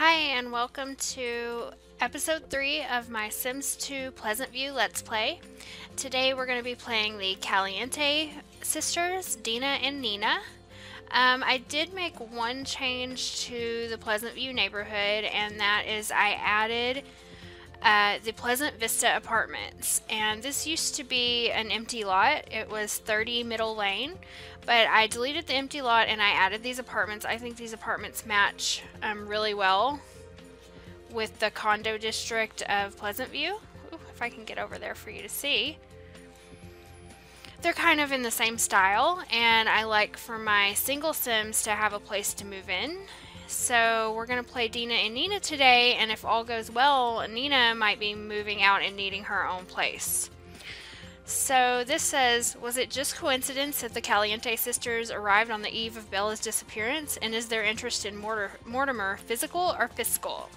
Hi, and welcome to episode 3 of my Sims 2 Pleasantview Let's Play. Today we're going to be playing the Caliente sisters, Dina and Nina. Um, I did make one change to the Pleasantview neighborhood, and that is I added the Pleasant Vista Apartments. And this used to be an empty lot. It was 30 Middle Lane, but I deleted the empty lot and I added these apartments. I think these apartments match um, really well with the condo district of Pleasantview. Ooh, if I can get over there for you to see. They're kind of in the same style, and I like for my single Sims to have a place to move in. So we're going to play Dina and Nina today, and if all goes well, Nina might be moving out and needing her own place. So this says, was it just coincidence that the Caliente sisters arrived on the eve of Bella's disappearance, and is their interest in Mortar Mortimer physical or fiscal?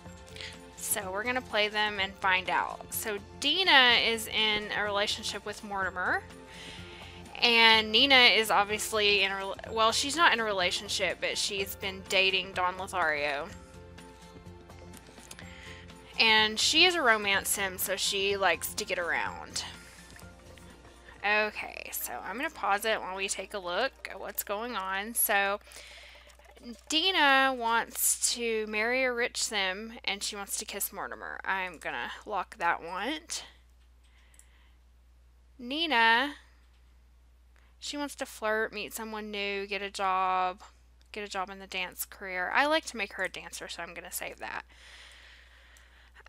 So we're going to play them and find out. So Dina is in a relationship with Mortimer. And Nina is obviously in a well, she's not in a relationship, but she's been dating Don Lothario. And she is a romance sim, so she likes to get around. Okay, so I'm going to pause it while we take a look at what's going on. So, Dina wants to marry a rich sim, and she wants to kiss Mortimer. I'm going to lock that want. Nina she wants to flirt, meet someone new, get a job, get a job in the dance career. I like to make her a dancer, so I'm going to save that.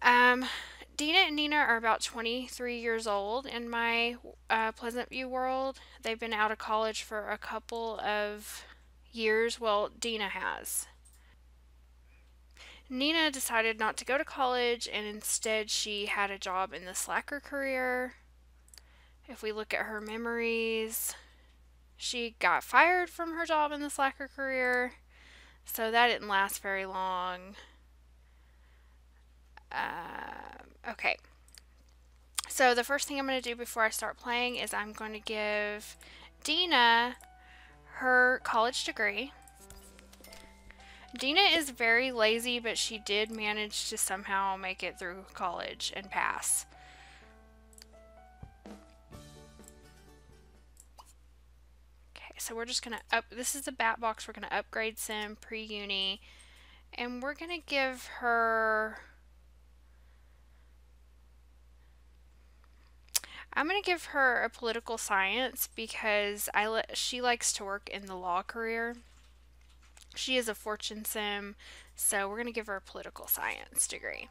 Um, Dina and Nina are about 23 years old in my uh, Pleasantview world. They've been out of college for a couple of years. Well, Dina has. Nina decided not to go to college and instead she had a job in the slacker career. If we look at her memories, she got fired from her job in the slacker career, so that didn't last very long. Uh, okay. So the first thing I'm going to do before I start playing is I'm going to give Dina her college degree. Dina is very lazy, but she did manage to somehow make it through college and pass. So we're just going to up, this is the bat box, we're going to upgrade sim pre-uni, and we're going to give her, I'm going to give her a political science because I she likes to work in the law career. She is a fortune sim, so we're going to give her a political science degree.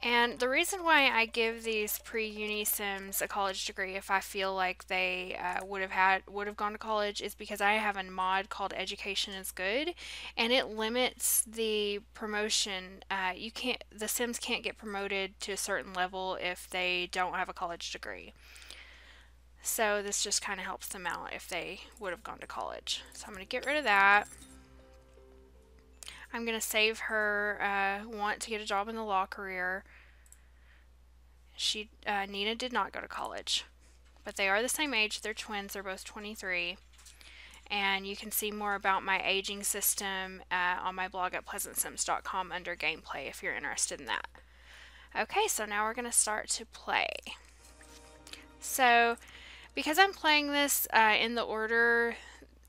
And the reason why I give these pre-uni sims a college degree if I feel like they uh, would have had would have gone to college is because I have a mod called Education is Good, and it limits the promotion. Uh, you can't the sims can't get promoted to a certain level if they don't have a college degree. So this just kind of helps them out if they would have gone to college. So I'm going to get rid of that. I'm going to save her uh, want to get a job in the law career. She uh, Nina did not go to college, but they are the same age. They're twins. They're both 23. And you can see more about my aging system uh, on my blog at pleasantsims.com under gameplay if you're interested in that. Okay, so now we're going to start to play. So, because I'm playing this uh, in the order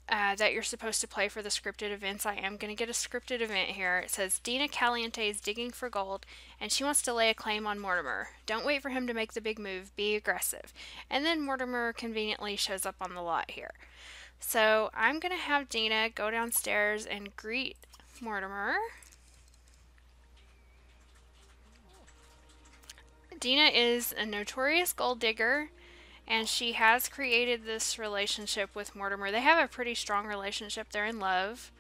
uh, that you're supposed to play for the scripted events, I am going to get a scripted event here. It says Dina Caliente is digging for gold and she wants to lay a claim on Mortimer. Don't wait for him to make the big move, be aggressive. And then Mortimer conveniently shows up on the lot here. So I'm going to have Dina go downstairs and greet Mortimer. Dina is a notorious gold digger and she has created this relationship with Mortimer. They have a pretty strong relationship. They're in love.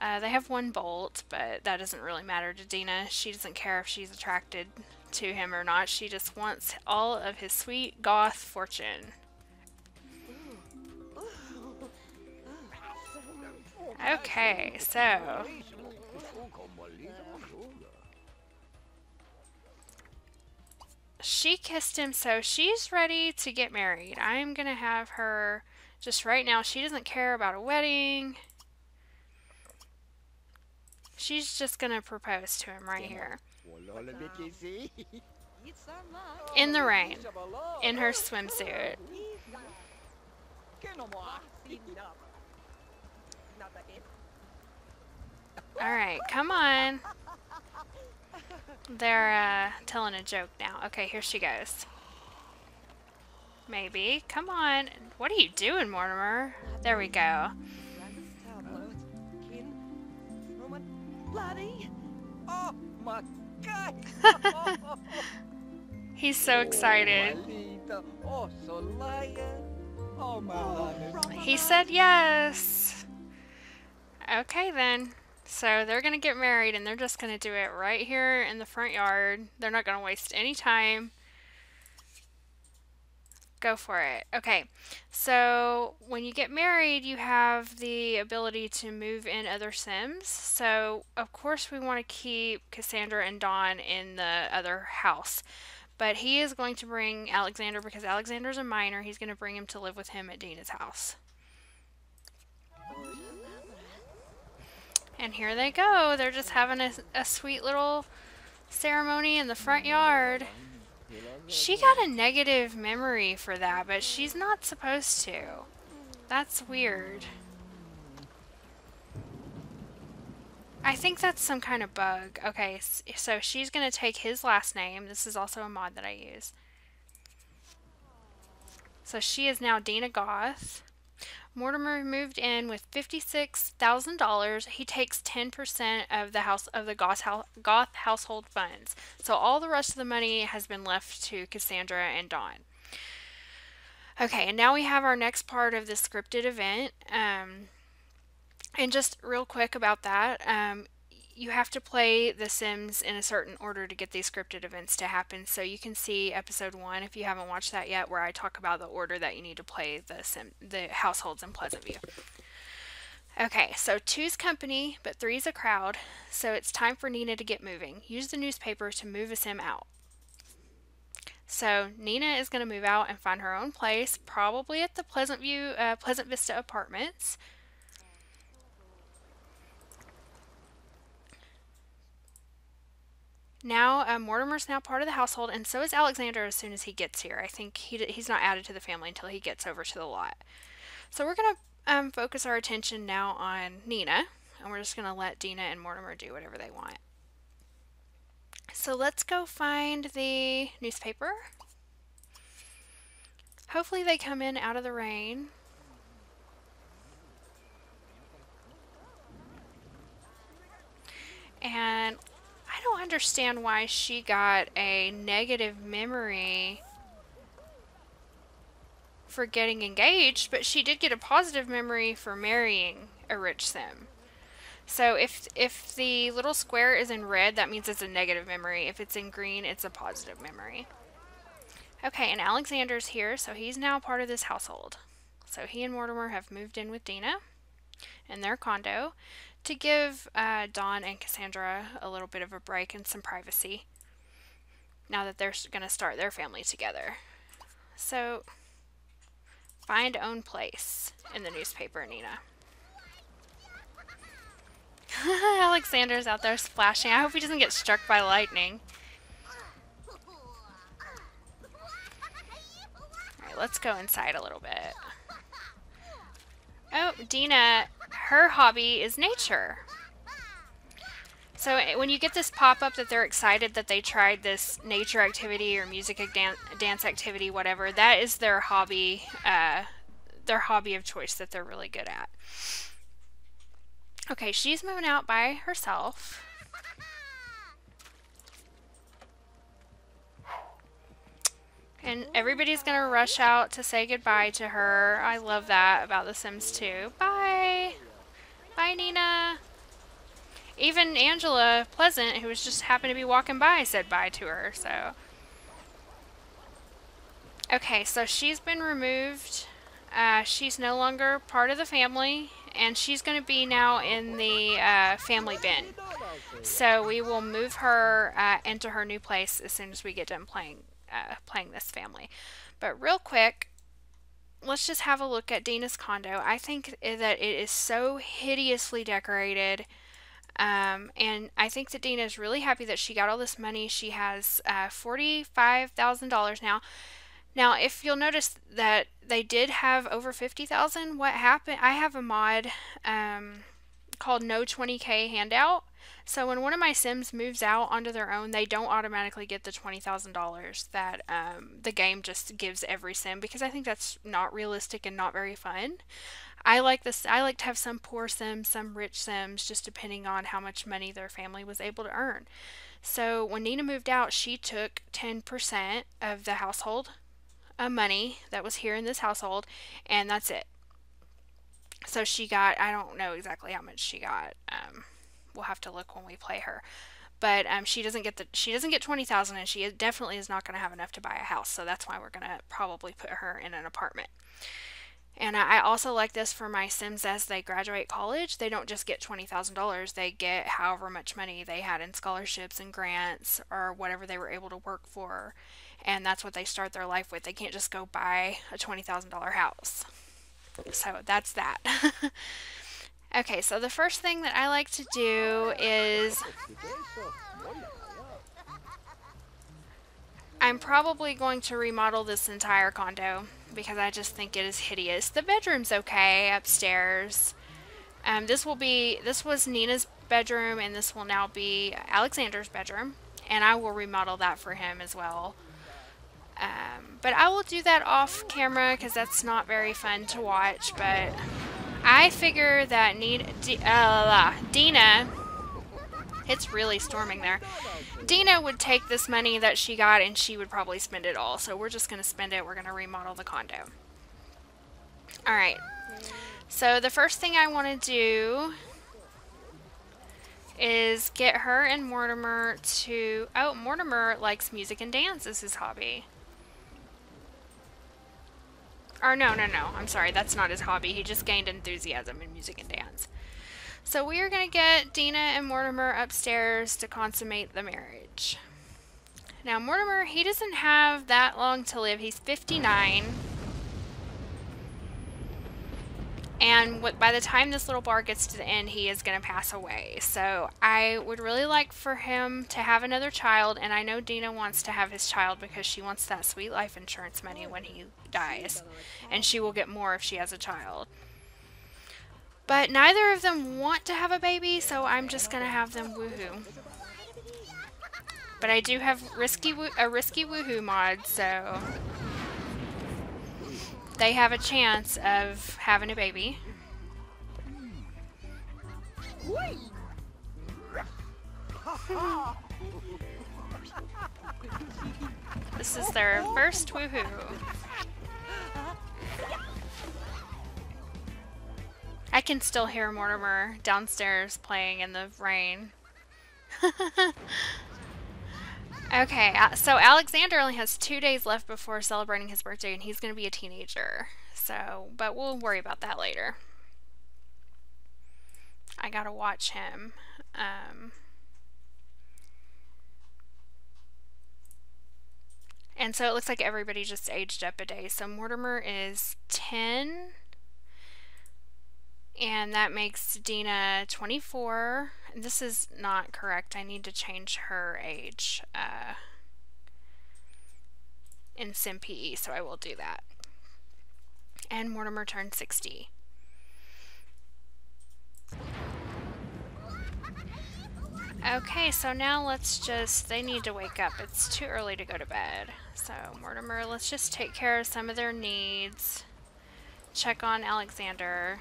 Uh, they have one bolt, but that doesn't really matter to Dina. She doesn't care if she's attracted to him or not. She just wants all of his sweet goth fortune. Okay, so she kissed him, so she's ready to get married. I'm going to have her just right now. She doesn't care about a wedding. She's just gonna propose to him right here. In the rain. In her swimsuit. Alright, come on. They're uh, telling a joke now. Okay, here she goes. Maybe. Come on. What are you doing, Mortimer? There we go. Oh my god! He's so excited. He said yes. Okay then. So they're going to get married and they're just going to do it right here in the front yard. They're not going to waste any time. Go for it. Okay, so when you get married, you have the ability to move in other Sims. So, of course, we want to keep Cassandra and Dawn in the other house. But he is going to bring Alexander because Alexander's a minor. He's going to bring him to live with him at Dina's house. And here they go. They're just having a, a sweet little ceremony in the front yard. She got a negative memory for that, but she's not supposed to. That's weird. I think that's some kind of bug. Okay, so she's going to take his last name. This is also a mod that I use. So she is now Dina Goth. Mortimer moved in with $56,000. He takes 10% of the house of the Goth, Goth household funds. So all the rest of the money has been left to Cassandra and Dawn. Okay, and now we have our next part of the scripted event. Um, and just real quick about that, um, you have to play The Sims in a certain order to get these scripted events to happen. So you can see episode one if you haven't watched that yet, where I talk about the order that you need to play the sim the households in Pleasantview. Okay, so two's company, but three's a crowd. So it's time for Nina to get moving. Use the newspaper to move a sim out. So Nina is going to move out and find her own place, probably at the Pleasantview, uh, Pleasant Vista Apartments. Now, uh, Mortimer's now part of the household, and so is Alexander as soon as he gets here. I think he, he's not added to the family until he gets over to the lot. So we're going to um, focus our attention now on Nina, and we're just going to let Dina and Mortimer do whatever they want. So let's go find the newspaper. Hopefully they come in out of the rain. And I don't understand why she got a negative memory for getting engaged, but she did get a positive memory for marrying a rich sim. So if if the little square is in red, that means it's a negative memory. If it's in green, it's a positive memory. Okay, and Alexander's here, so he's now part of this household. So he and Mortimer have moved in with Dina in their condo to give uh, Dawn and Cassandra a little bit of a break and some privacy now that they're going to start their family together. So, find own place in the newspaper, Nina. Alexander's out there splashing. I hope he doesn't get struck by lightning. Alright, let's go inside a little bit. Oh, Dina her hobby is nature. So eh, when you get this pop-up that they're excited that they tried this nature activity or music dan dance activity, whatever, that is their hobby, uh, their hobby of choice that they're really good at. Okay, she's moving out by herself. And everybody's going to rush out to say goodbye to her. I love that about The Sims 2. Bye! Bye, Nina. Even Angela Pleasant, who was just happened to be walking by, said bye to her, so. Okay, so she's been removed. Uh, she's no longer part of the family, and she's going to be now in the uh, family bin. So we will move her uh, into her new place as soon as we get done playing, uh, playing this family. But real quick, let's just have a look at Dina's condo. I think that it is so hideously decorated. Um, and I think that Dina is really happy that she got all this money. She has uh, $45,000 now. Now, if you'll notice that they did have over 50,000, what happened? I have a mod um, called No 20K Handout. So when one of my Sims moves out onto their own, they don't automatically get the $20,000 that um, the game just gives every Sim because I think that's not realistic and not very fun. I like this. I like to have some poor Sims, some rich Sims, just depending on how much money their family was able to earn. So when Nina moved out, she took 10% of the household uh, money that was here in this household, and that's it. So she got, I don't know exactly how much she got. Um, we'll have to look when we play her. But um, she doesn't get the she doesn't get twenty thousand, and she definitely is not going to have enough to buy a house. So that's why we're going to probably put her in an apartment. And I also like this for my Sims as they graduate college. They don't just get $20,000, they get however much money they had in scholarships and grants or whatever they were able to work for. And that's what they start their life with. They can't just go buy a $20,000 house. So that's that. okay, so the first thing that I like to do is I'm probably going to remodel this entire condo because I just think it is hideous. The bedroom's okay upstairs. Um, this will be, this was Nina's bedroom and this will now be Alexander's bedroom. And I will remodel that for him as well. Um, but I will do that off camera because that's not very fun to watch. But I figure that need, D, uh, Dina, it's really storming there. Dina would take this money that she got and she would probably spend it all. So we're just going to spend it. We're going to remodel the condo. Alright. So the first thing I want to do is get her and Mortimer to... Oh, Mortimer likes music and dance as his hobby. Or no, no, no. I'm sorry. That's not his hobby. He just gained enthusiasm in music and dance. So we are going to get Dina and Mortimer upstairs to consummate the marriage. Now Mortimer, he doesn't have that long to live. He's 59. And by the time this little bar gets to the end, he is going to pass away. So I would really like for him to have another child. And I know Dina wants to have his child because she wants that sweet life insurance money when he dies. And she will get more if she has a child. But neither of them want to have a baby, so I'm just going to have them woohoo. But I do have risky a risky woohoo mod, so they have a chance of having a baby. this is their first woohoo. I can still hear Mortimer downstairs playing in the rain. okay, uh, so Alexander only has two days left before celebrating his birthday, and he's going to be a teenager. So, but we'll worry about that later. I gotta watch him. Um, and so it looks like everybody just aged up a day. So Mortimer is 10 and that makes Dina 24. This is not correct. I need to change her age uh, in SimPE, so I will do that. And Mortimer turned 60. Okay, so now let's just, they need to wake up. It's too early to go to bed. So Mortimer, let's just take care of some of their needs. Check on Alexander.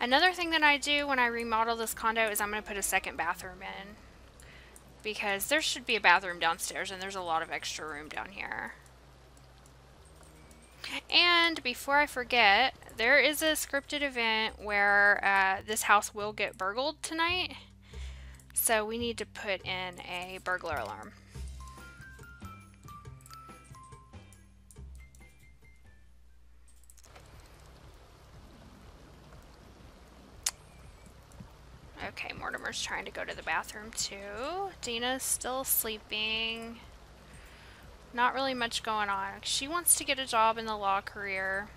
Another thing that I do when I remodel this condo is I'm going to put a second bathroom in. Because there should be a bathroom downstairs and there's a lot of extra room down here. And before I forget, there is a scripted event where uh, this house will get burgled tonight. So we need to put in a burglar alarm. Okay, Mortimer's trying to go to the bathroom too. Dina's still sleeping. Not really much going on. She wants to get a job in the law career.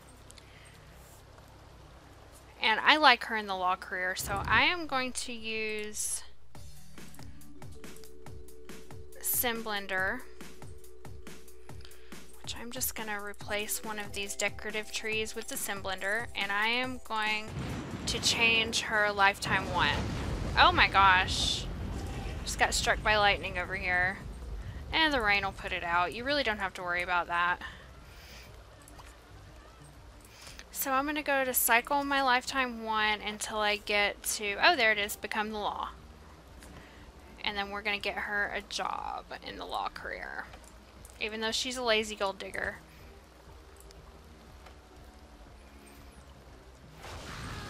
And I like her in the law career, so I am going to use Simblender. Which I'm just going to replace one of these decorative trees with the Simblender. And I am going to change her lifetime one. Oh my gosh. Just got struck by lightning over here. And the rain will put it out. You really don't have to worry about that. So I'm going to go to cycle my lifetime one until I get to, oh there it is, become the law. And then we're going to get her a job in the law career. Even though she's a lazy gold digger.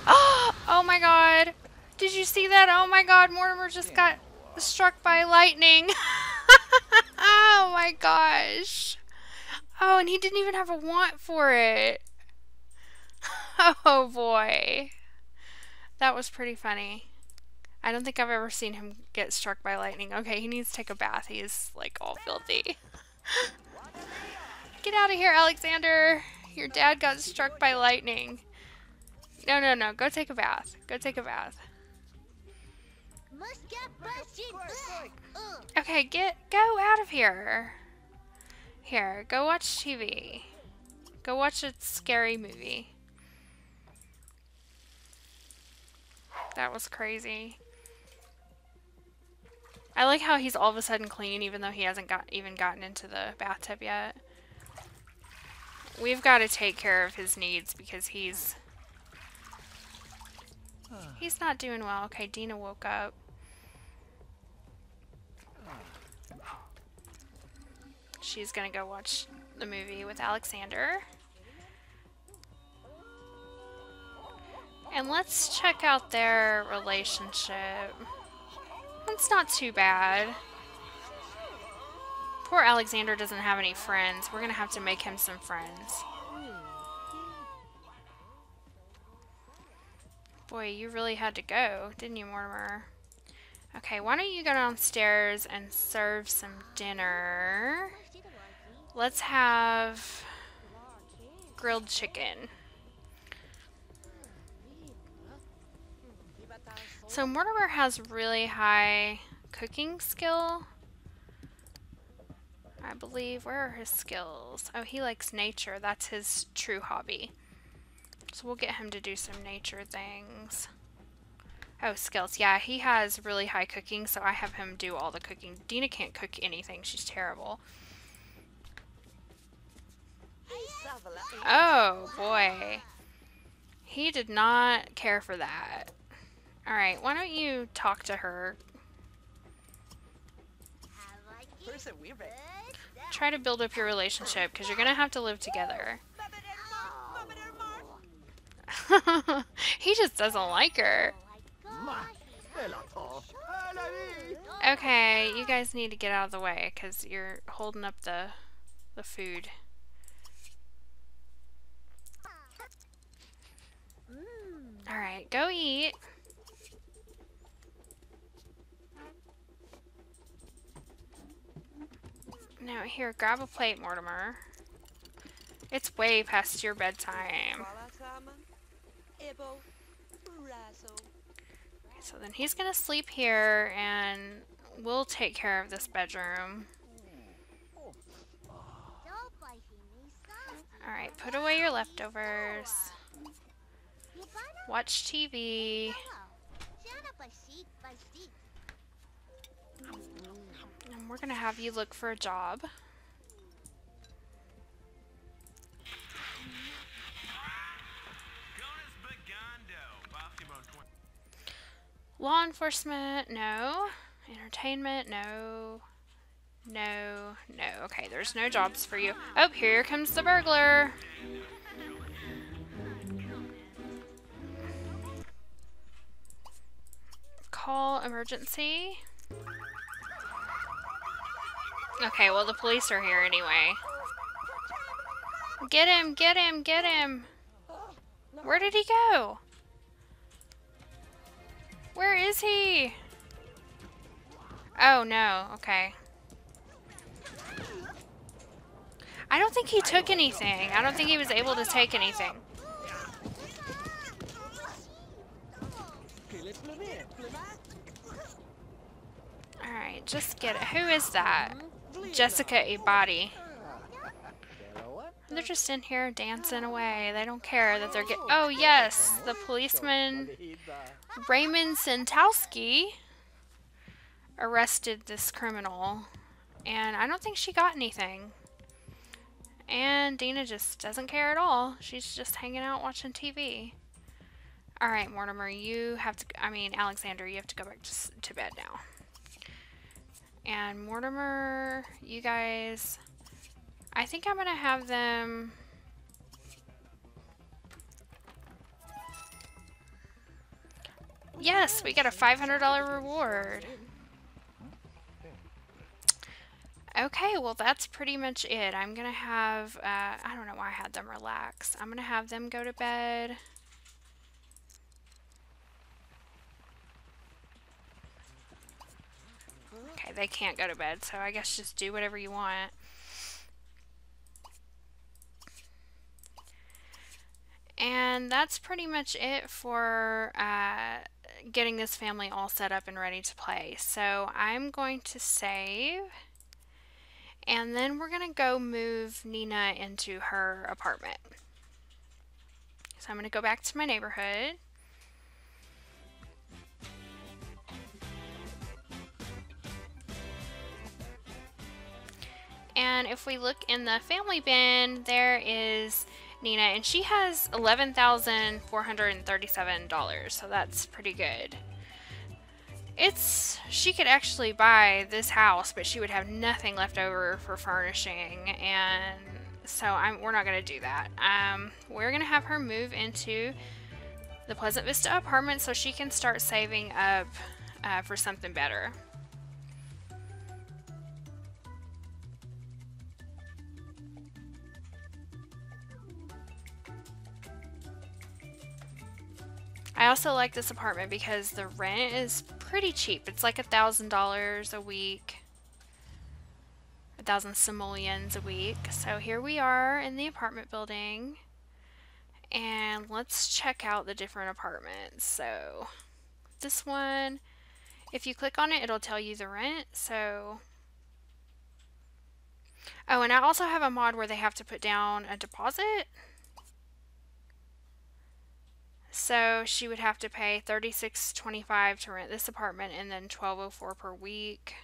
Oh, oh my god. Did you see that? Oh my god, Mortimer just got struck by lightning. oh my gosh. Oh, and he didn't even have a want for it. Oh boy. That was pretty funny. I don't think I've ever seen him get struck by lightning. Okay, he needs to take a bath. He's like all filthy. Get out of here, Alexander. Your dad got struck by lightning. No, no, no. Go take a bath. Go take a bath. Okay, get go out of here. Here, go watch TV. Go watch a scary movie. That was crazy. I like how he's all of a sudden clean even though he hasn't got even gotten into the bathtub yet. We've got to take care of his needs because he's he's not doing well. Okay, Dina woke up. She's gonna go watch the movie with Alexander. And let's check out their relationship. It's not too bad. Poor Alexander doesn't have any friends. We're gonna have to make him some friends. Boy, you really had to go, didn't you, Mortimer? Okay, why don't you go downstairs and serve some dinner? Let's have grilled chicken. So Mortimer has really high cooking skill. I believe. Where are his skills? Oh, he likes nature. That's his true hobby. So we'll get him to do some nature things. Oh, skills. Yeah, he has really high cooking, so I have him do all the cooking. Dina can't cook anything. She's terrible. Oh, boy. He did not care for that. Alright, why don't you talk to her? Try to build up your relationship, because you're going to have to live together. he just doesn't like her. Okay, you guys need to get out of the way, because you're holding up the, the food. Alright, go eat. Now, here, grab a plate, Mortimer. It's way past your bedtime. Okay, so then he's gonna sleep here, and we'll take care of this bedroom. Alright, put away your leftovers. Watch TV. And we're gonna have you look for a job. Law enforcement, no. Entertainment, no. No, no. Okay, there's no jobs for you. Oh, here comes the burglar. Call emergency. Okay, well the police are here anyway. Get him, get him, get him! Where did he go? Where is he? Oh, no. Okay. I don't think he took anything. I don't think he was able to take anything. Alright, just get it. Who is that? Jessica Ibati. They're just in here dancing away. They don't care that they're getting... Oh, oh yes, the policeman Raymond Santowski arrested this criminal, and I don't think she got anything. And Dina just doesn't care at all. She's just hanging out watching TV. Alright, Mortimer, you have to, I mean, Alexander, you have to go back to, to bed now. And Mortimer, you guys, I think I'm going to have them... Yes, we got a $500 reward. Okay, well that's pretty much it. I'm going to have, uh, I don't know why I had them relax. I'm going to have them go to bed. Okay, they can't go to bed, so I guess just do whatever you want. And that's pretty much it for uh, getting this family all set up and ready to play. So I'm going to save. And then we're going to go move Nina into her apartment. So I'm going to go back to my neighborhood. And if we look in the family bin, there is Nina, and she has $11,437, so that's pretty good. It's, she could actually buy this house, but she would have nothing left over for furnishing, and so I'm, we're not going to do that. Um, we're going to have her move into the Pleasant Vista apartment so she can start saving up uh, for something better. I also like this apartment because the rent is pretty cheap. It's like a thousand dollars a week. A thousand simoleons a week. So here we are in the apartment building. And let's check out the different apartments. So this one, if you click on it, it'll tell you the rent. So Oh, and I also have a mod where they have to put down a deposit. So she would have to pay thirty-six twenty-five to rent this apartment and then twelve oh four per week.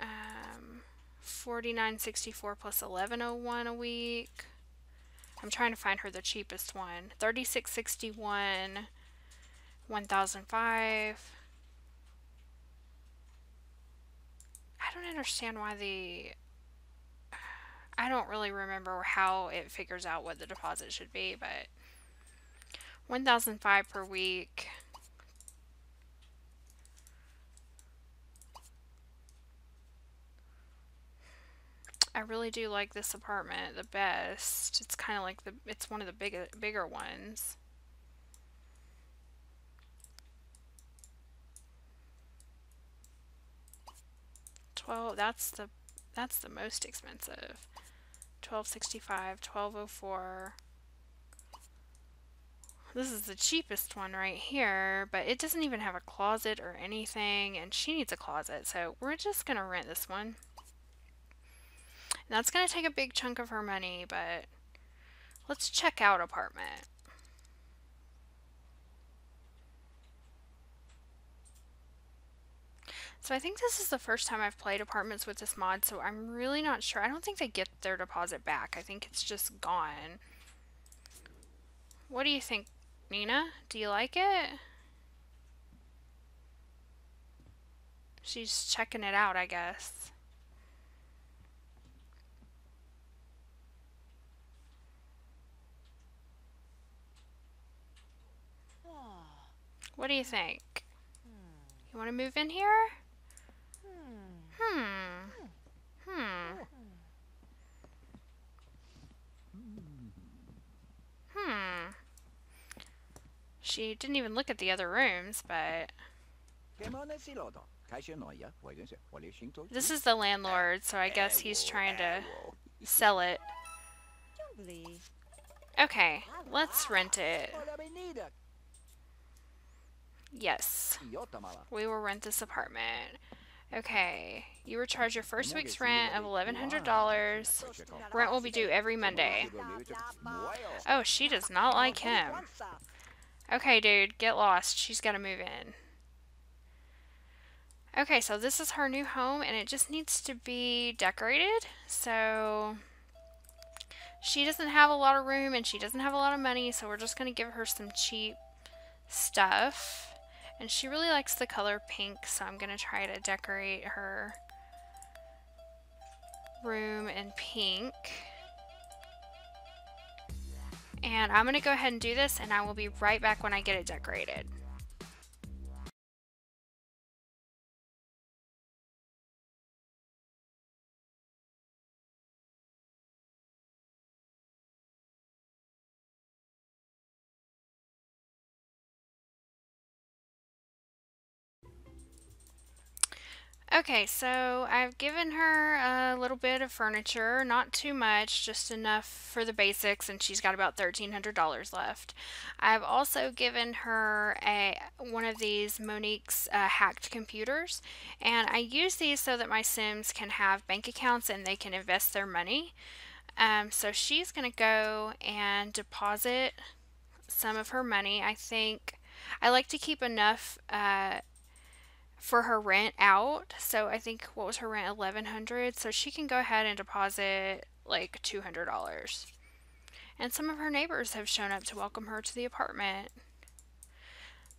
Um, forty-nine sixty-four plus eleven oh one a week. I'm trying to find her the cheapest one. Thirty-six sixty-one, one thousand five. I don't understand why the I don't really remember how it figures out what the deposit should be, but 1005 per week. I really do like this apartment the best. It's kind of like the it's one of the bigger bigger ones. Twelve that's the that's the most expensive. Twelve sixty five, twelve oh four. This is the cheapest one right here, but it doesn't even have a closet or anything, and she needs a closet, so we're just going to rent this one. And that's going to take a big chunk of her money, but let's check out apartment. So I think this is the first time I've played apartments with this mod, so I'm really not sure. I don't think they get their deposit back. I think it's just gone. What do you think, Nina, do you like it? She's checking it out, I guess. What do you think? You want to move in here? Hmm. Hmm. Hmm. She didn't even look at the other rooms, but... This is the landlord, so I guess he's trying to sell it. Okay, let's rent it. Yes. We will rent this apartment. Okay. You were charged your first week's rent of $1,100. Rent will be due every Monday. Oh, she does not like him. Okay, dude. Get lost. She's got to move in. Okay, so this is her new home, and it just needs to be decorated. So she doesn't have a lot of room, and she doesn't have a lot of money, so we're just going to give her some cheap stuff. And she really likes the color pink, so I'm going to try to decorate her room in pink. And I'm to go ahead and do this, and I will be right back when I get it decorated. Okay, so I've given her a little bit of furniture, not too much, just enough for the basics, and she's got about $1,300 left. I've also given her a one of these Monique's uh, hacked computers, and I use these so that my Sims can have bank accounts and they can invest their money. Um, so she's going to go and deposit some of her money. I think I like to keep enough uh, for her rent out. So I think what was her rent? 1100 So she can go ahead and deposit like $200. And some of her neighbors have shown up to welcome her to the apartment.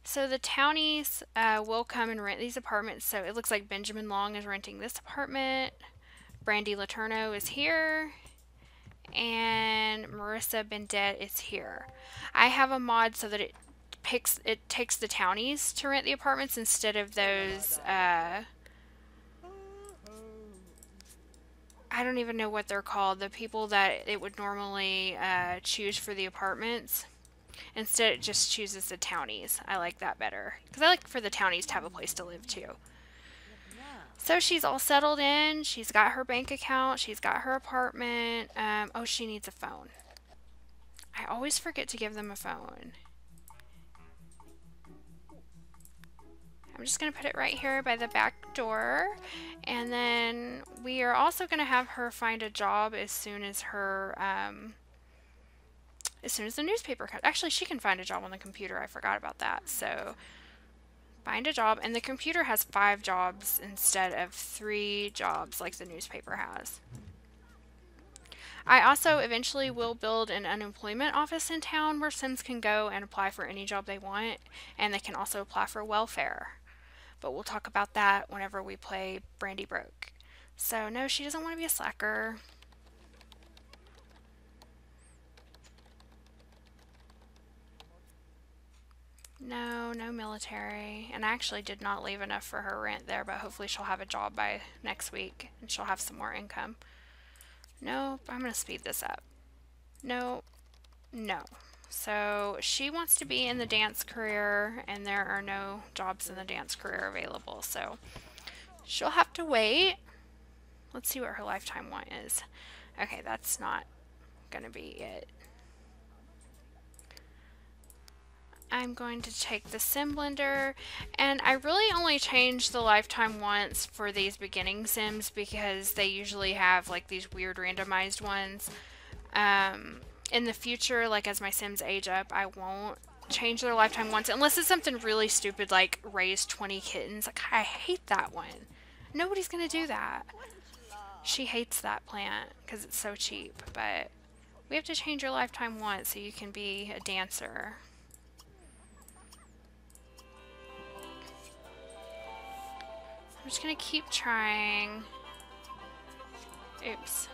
So the townies uh, will come and rent these apartments. So it looks like Benjamin Long is renting this apartment. Brandy Laterno is here. And Marissa Bendet is here. I have a mod so that it picks it takes the townies to rent the apartments instead of those uh, I don't even know what they're called. The people that it would normally uh, choose for the apartments. Instead, it just chooses the townies. I like that better. Because I like for the townies to have a place to live, too. So she's all settled in. She's got her bank account. She's got her apartment. Um, oh, she needs a phone. I always forget to give them a phone. I'm just going to put it right here by the back door. And then we are also going to have her find a job as soon as her, um, as soon as the newspaper comes. Actually, she can find a job on the computer. I forgot about that. So find a job. And the computer has five jobs instead of three jobs like the newspaper has. I also eventually will build an unemployment office in town where Sims can go and apply for any job they want, and they can also apply for welfare but we'll talk about that whenever we play Brandi Broke. So no, she doesn't want to be a slacker. No, no military. And I actually did not leave enough for her rent there, but hopefully she'll have a job by next week and she'll have some more income. Nope, I'm going to speed this up. No, no. So she wants to be in the dance career and there are no jobs in the dance career available. So she'll have to wait. Let's see what her lifetime want is. Okay, that's not going to be it. I'm going to take the sim blender and I really only change the lifetime once for these beginning sims because they usually have like these weird randomized ones. Um, in the future, like as my Sims age up, I won't change their lifetime once unless it's something really stupid like raise 20 kittens. Like I hate that one. Nobody's gonna do that. She hates that plant because it's so cheap, but we have to change your lifetime once so you can be a dancer. I'm just gonna keep trying. Oops.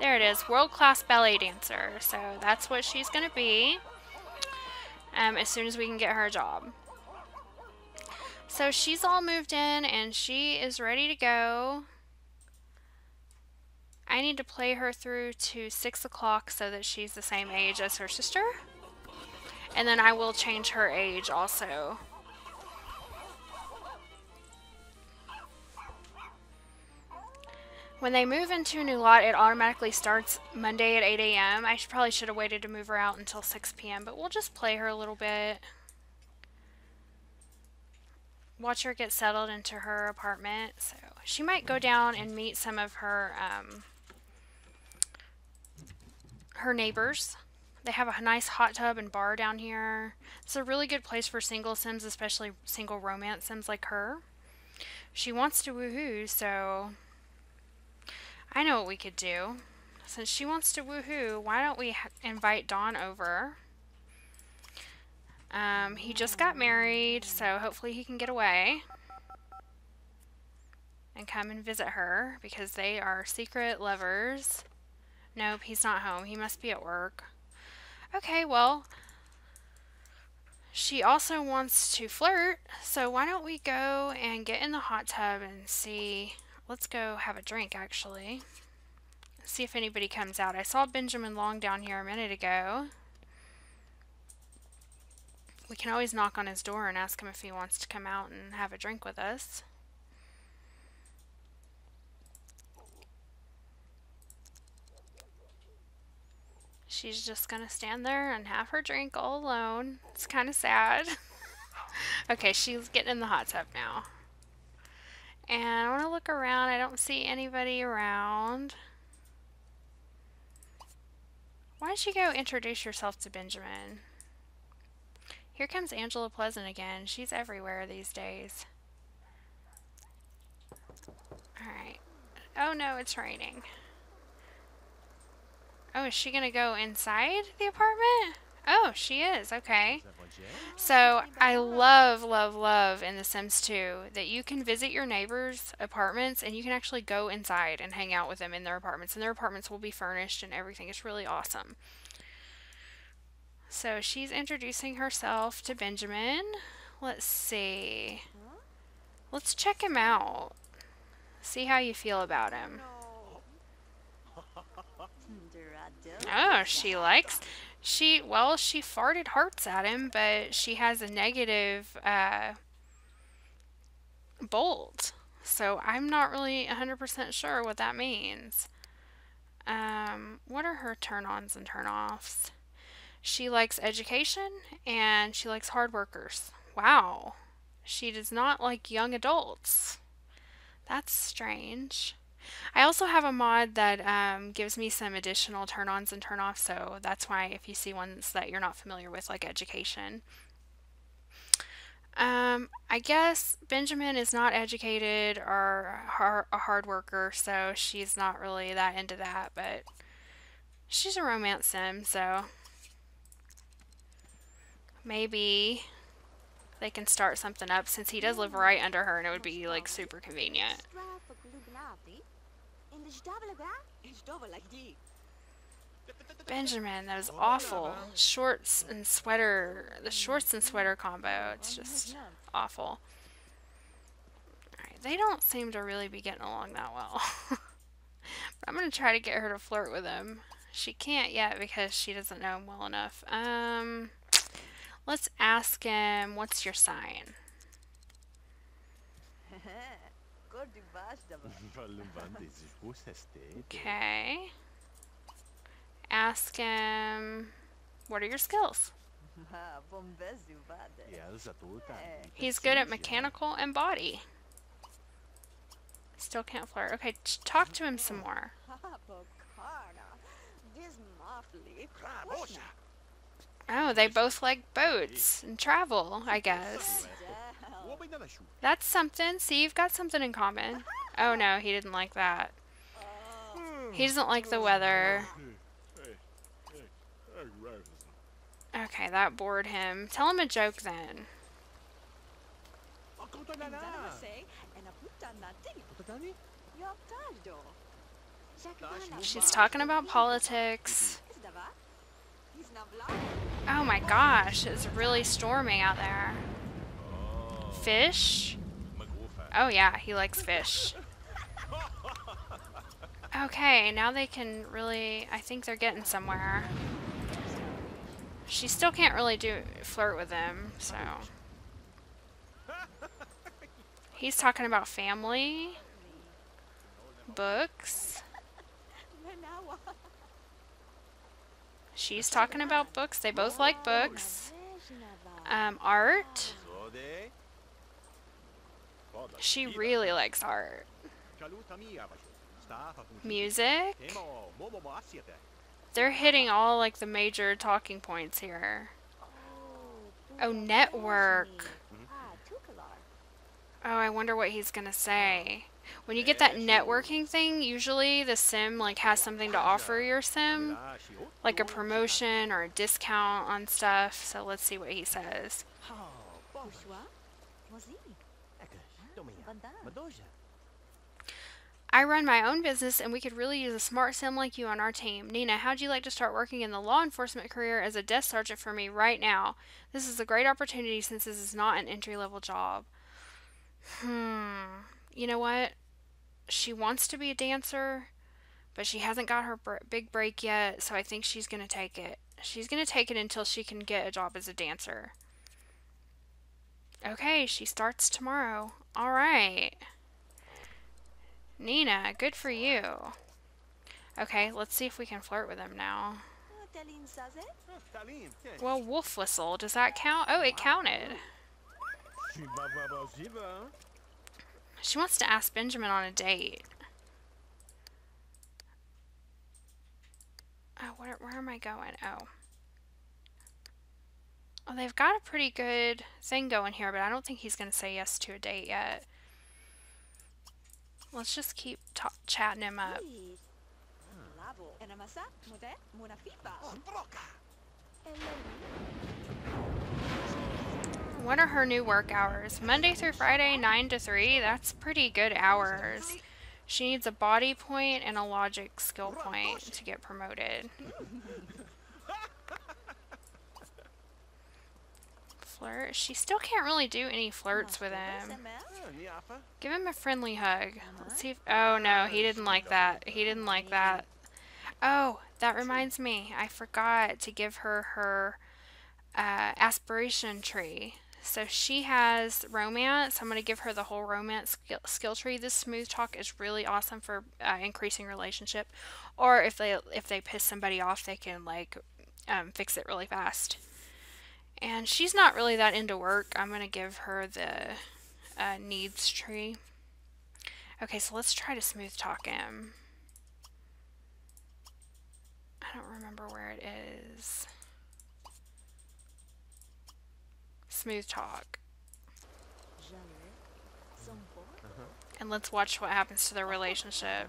There it is, world-class ballet dancer. So that's what she's going to be um, as soon as we can get her a job. So she's all moved in and she is ready to go. I need to play her through to 6 o'clock so that she's the same age as her sister. And then I will change her age also. When they move into a new lot, it automatically starts Monday at 8 a.m. I should, probably should have waited to move her out until 6 p.m., but we'll just play her a little bit. Watch her get settled into her apartment. So she might go down and meet some of her um, her neighbors. They have a nice hot tub and bar down here. It's a really good place for single sims, especially single romance sims like her. She wants to woohoo, so I know what we could do. Since she wants to woohoo, why don't we invite Don over? Um, he just got married, so hopefully he can get away and come and visit her because they are secret lovers. Nope, he's not home. He must be at work. Okay, well, she also wants to flirt, so why don't we go and get in the hot tub and see Let's go have a drink, actually. See if anybody comes out. I saw Benjamin Long down here a minute ago. We can always knock on his door and ask him if he wants to come out and have a drink with us. She's just going to stand there and have her drink all alone. It's kind of sad. okay, she's getting in the hot tub now. And I want to look around. I don't see anybody around. Why don't you go introduce yourself to Benjamin? Here comes Angela Pleasant again. She's everywhere these days. Alright. Oh no, it's raining. Oh, is she gonna go inside the apartment? Oh, she is. Okay. So I love, love, love in The Sims 2 that you can visit your neighbors' apartments and you can actually go inside and hang out with them in their apartments. And their apartments will be furnished and everything. It's really awesome. So she's introducing herself to Benjamin. Let's see. Let's check him out. See how you feel about him. Oh, she likes she, well, she farted hearts at him, but she has a negative uh, bolt. So I'm not really 100% sure what that means. Um, what are her turn-ons and turn-offs? She likes education and she likes hard workers. Wow. She does not like young adults. That's strange. I also have a mod that um, gives me some additional turn-ons and turn-offs, so that's why if you see ones that you're not familiar with, like education. Um, I guess Benjamin is not educated or a hard worker, so she's not really that into that, but she's a romance sim, so maybe they can start something up since he does live right under her and it would be like super convenient. Benjamin, that was awful. Shorts and sweater, the shorts and sweater combo, it's just awful. They don't seem to really be getting along that well. I'm going to try to get her to flirt with him. She can't yet because she doesn't know him well enough. Um, let's ask him, what's your sign? Okay. Ask him, what are your skills? He's good at mechanical and body. Still can't flirt. Okay, talk to him some more. Oh, they both like boats and travel, I guess. That's something. See, you've got something in common. Oh no, he didn't like that. He doesn't like the weather. Okay, that bored him. Tell him a joke then. She's talking about politics. Oh my gosh, it's really storming out there. Fish? Oh yeah, he likes fish. Okay, now they can really... I think they're getting somewhere. She still can't really do flirt with him, so... He's talking about family. Books. She's talking about books. They both like books. Um, art. She really likes art. Music. They're hitting all like the major talking points here. Oh, network. Oh, I wonder what he's gonna say. When you get that networking thing, usually the sim like has something to offer your sim, like a promotion or a discount on stuff. So let's see what he says. I run my own business and we could really use a smart sim like you on our team. Nina, how'd you like to start working in the law enforcement career as a desk sergeant for me right now? This is a great opportunity since this is not an entry level job. Hmm. You know what? She wants to be a dancer, but she hasn't got her br big break yet, so I think she's going to take it. She's going to take it until she can get a job as a dancer. Okay, she starts tomorrow. All right. Nina, good for you. Okay, let's see if we can flirt with him now. Well, wolf whistle, does that count? Oh, it counted. She wants to ask Benjamin on a date. Oh, where, where am I going? Oh. Oh, they've got a pretty good thing going here, but I don't think he's going to say yes to a date yet. Let's just keep chatting him up. What are her new work hours? Monday through Friday, 9 to 3? That's pretty good hours. She needs a body point and a logic skill point to get promoted. Flirt? She still can't really do any flirts with him. Give him a friendly hug. Let's see if... Oh, no. He didn't like that. He didn't like that. Oh, that reminds me. I forgot to give her her uh, aspiration tree. So she has romance. I'm going to give her the whole romance skill, skill tree. This smooth talk is really awesome for uh, increasing relationship. Or if they if they piss somebody off, they can like um, fix it really fast. And she's not really that into work. I'm going to give her the uh, needs tree. Okay, so let's try to smooth talk him. I don't remember where it is. Smooth talk. And let's watch what happens to their relationship.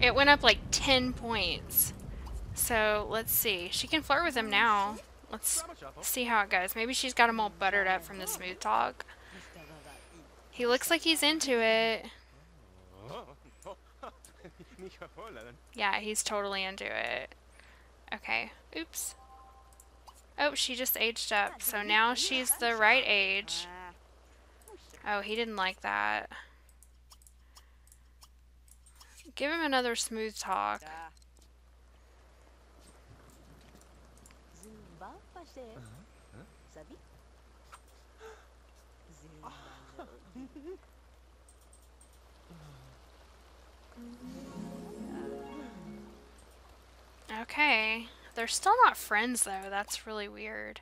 It went up like 10 points. So, let's see. She can flirt with him now. Let's see how it goes. Maybe she's got him all buttered up from the smooth talk. He looks like he's into it. Yeah, he's totally into it. Okay. Oops. Oh, she just aged up. So now she's the right age. Oh, he didn't like that. Give him another smooth talk. Uh-huh. Okay. They're still not friends, though. That's really weird.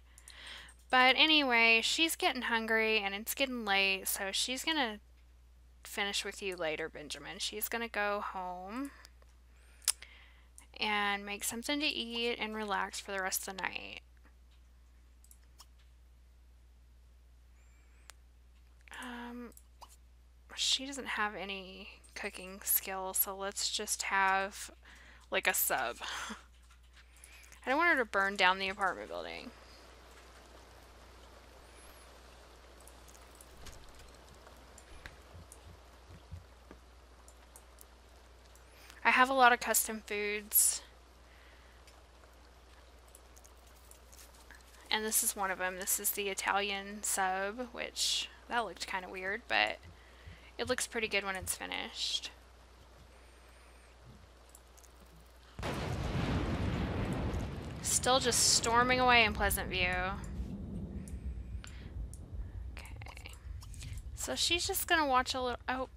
But anyway, she's getting hungry, and it's getting late, so she's going to finish with you later, Benjamin. She's going to go home and make something to eat and relax for the rest of the night. Um, she doesn't have any cooking skills, so let's just have like a sub. I don't want her to burn down the apartment building. I have a lot of custom foods. And this is one of them. This is the Italian sub, which that looked kind of weird, but it looks pretty good when it's finished. Still just storming away in Pleasantview. Okay. So she's just gonna watch a little- oh,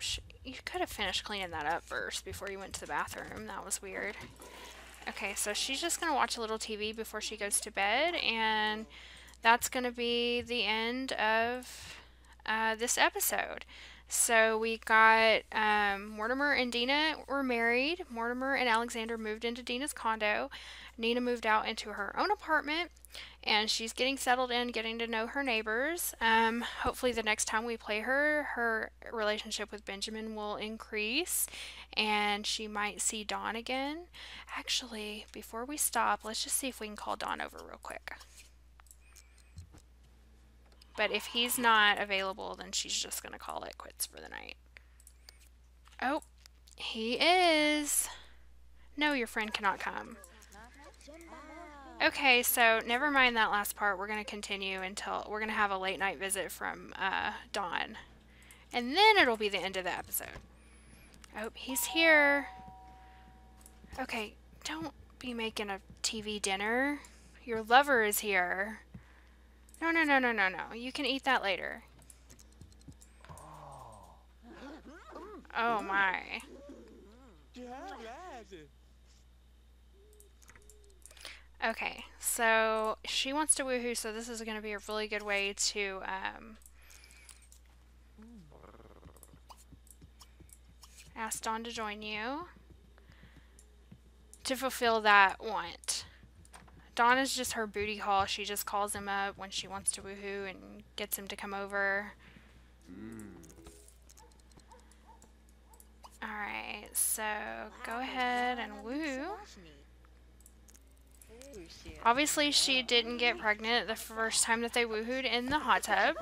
you could have finished cleaning that up first before you went to the bathroom. That was weird. Okay, so she's just gonna watch a little TV before she goes to bed, and that's gonna be the end of uh, this episode. So we got um, Mortimer and Dina were married. Mortimer and Alexander moved into Dina's condo. Nina moved out into her own apartment and she's getting settled in, getting to know her neighbors. Um, hopefully, the next time we play her, her relationship with Benjamin will increase and she might see Don again. Actually, before we stop, let's just see if we can call Don over real quick. But if he's not available, then she's just going to call it quits for the night. Oh, he is. No, your friend cannot come. Okay, so never mind that last part. We're going to continue until we're going to have a late night visit from uh, Don. And then it'll be the end of the episode. Oh, he's here. Okay, don't be making a TV dinner. Your lover is here. No, no, no, no, no, no. You can eat that later. Oh my. Okay, so she wants to woohoo, so this is going to be a really good way to um, ask Don to join you to fulfill that want. Don is just her booty call. She just calls him up when she wants to woohoo and gets him to come over. Mm. Alright, so go ahead and woo. Obviously, she didn't get pregnant the first time that they woohooed in the hot tub,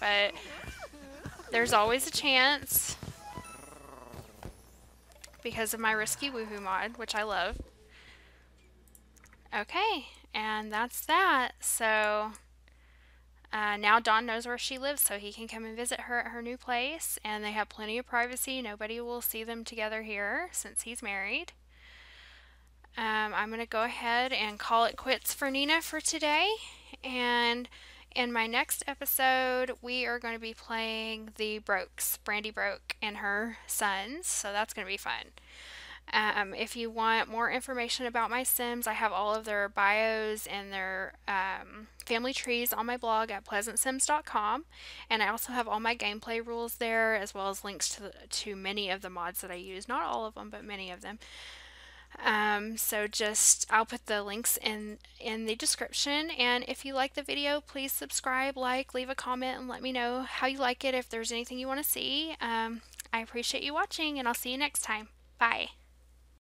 but there's always a chance because of my risky woohoo mod, which I love. Okay, and that's that. So uh, now Don knows where she lives, so he can come and visit her at her new place, and they have plenty of privacy. Nobody will see them together here since he's married. Um, I'm going to go ahead and call it quits for Nina for today. And in my next episode, we are going to be playing the Brokes, Brandi Broke and her sons. So that's going to be fun. Um, if you want more information about my Sims, I have all of their bios and their um, family trees on my blog at pleasantsims.com. And I also have all my gameplay rules there, as well as links to, the, to many of the mods that I use. Not all of them, but many of them. Um, so just, I'll put the links in, in the description. And if you like the video, please subscribe, like, leave a comment, and let me know how you like it, if there's anything you want to see. Um, I appreciate you watching, and I'll see you next time. Bye.